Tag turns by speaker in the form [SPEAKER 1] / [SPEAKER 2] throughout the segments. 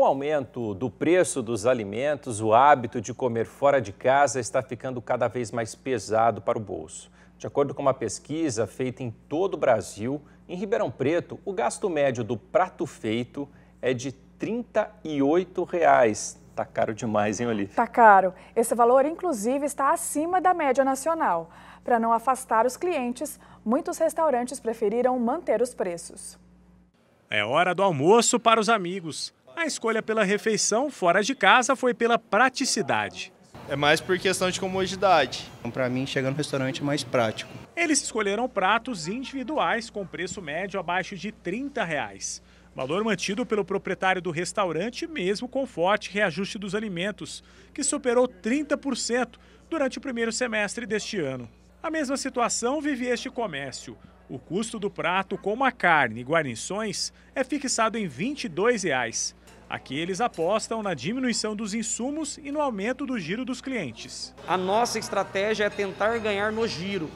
[SPEAKER 1] Com o aumento do preço dos alimentos, o hábito de comer fora de casa está ficando cada vez mais pesado para o bolso. De acordo com uma pesquisa feita em todo o Brasil, em Ribeirão Preto, o gasto médio do prato feito é de 38 reais. Tá caro demais, hein, Olivia?
[SPEAKER 2] Tá caro. Esse valor, inclusive, está acima da média nacional. Para não afastar os clientes, muitos restaurantes preferiram manter os preços.
[SPEAKER 3] É hora do almoço para os amigos. A escolha pela refeição fora de casa foi pela praticidade.
[SPEAKER 4] É mais por questão de comodidade.
[SPEAKER 5] Para mim, chegar no restaurante é mais prático.
[SPEAKER 3] Eles escolheram pratos individuais com preço médio abaixo de 30 reais. Valor mantido pelo proprietário do restaurante, mesmo com forte reajuste dos alimentos, que superou 30% durante o primeiro semestre deste ano. A mesma situação vive este comércio. O custo do prato com uma carne e guarnições é fixado em 22 reais. Aqui eles apostam na diminuição dos insumos e no aumento do giro dos clientes.
[SPEAKER 6] A nossa estratégia é tentar ganhar no giro,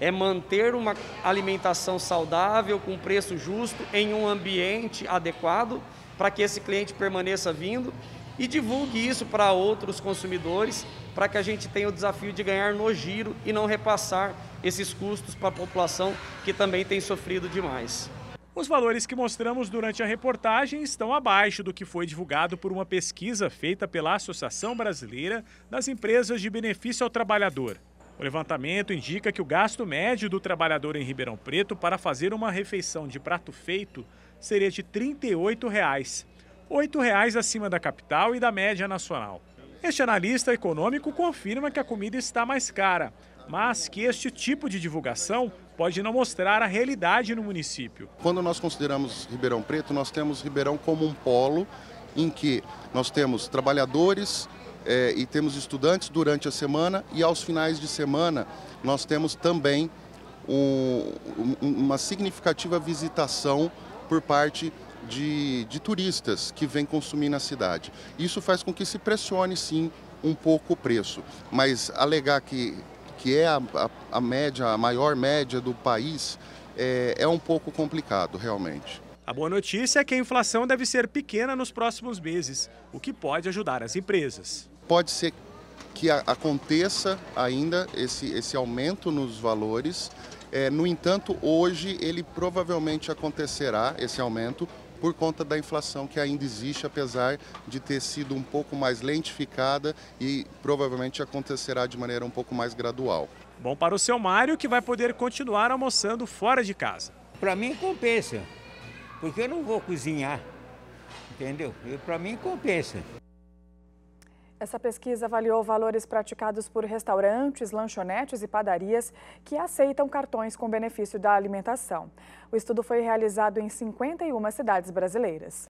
[SPEAKER 6] é manter uma alimentação saudável, com preço justo, em um ambiente adequado, para que esse cliente permaneça vindo e divulgue isso para outros consumidores, para que a gente tenha o desafio de ganhar no giro e não repassar esses custos para a população que também tem sofrido demais.
[SPEAKER 3] Os valores que mostramos durante a reportagem estão abaixo do que foi divulgado por uma pesquisa feita pela Associação Brasileira das Empresas de Benefício ao Trabalhador. O levantamento indica que o gasto médio do trabalhador em Ribeirão Preto para fazer uma refeição de prato feito seria de 38 reais, 8 reais acima da capital e da média nacional. Este analista econômico confirma que a comida está mais cara, mas que este tipo de divulgação pode não mostrar a realidade no município.
[SPEAKER 7] Quando nós consideramos Ribeirão Preto, nós temos Ribeirão como um polo em que nós temos trabalhadores é, e temos estudantes durante a semana e aos finais de semana nós temos também um, uma significativa visitação por parte de, de turistas que vêm consumir na cidade. Isso faz com que se pressione sim um pouco o preço, mas alegar que que é a, a, a média, a maior média do país, é, é um pouco complicado realmente.
[SPEAKER 3] A boa notícia é que a inflação deve ser pequena nos próximos meses, o que pode ajudar as empresas.
[SPEAKER 7] Pode ser que aconteça ainda esse, esse aumento nos valores. É, no entanto, hoje ele provavelmente acontecerá, esse aumento, por conta da inflação que ainda existe, apesar de ter sido um pouco mais lentificada e provavelmente acontecerá de maneira um pouco mais gradual.
[SPEAKER 3] Bom para o seu Mário, que vai poder continuar almoçando fora de casa.
[SPEAKER 8] Para mim compensa, porque eu não vou cozinhar, entendeu? Para mim compensa.
[SPEAKER 2] Essa pesquisa avaliou valores praticados por restaurantes, lanchonetes e padarias que aceitam cartões com benefício da alimentação. O estudo foi realizado em 51 cidades brasileiras.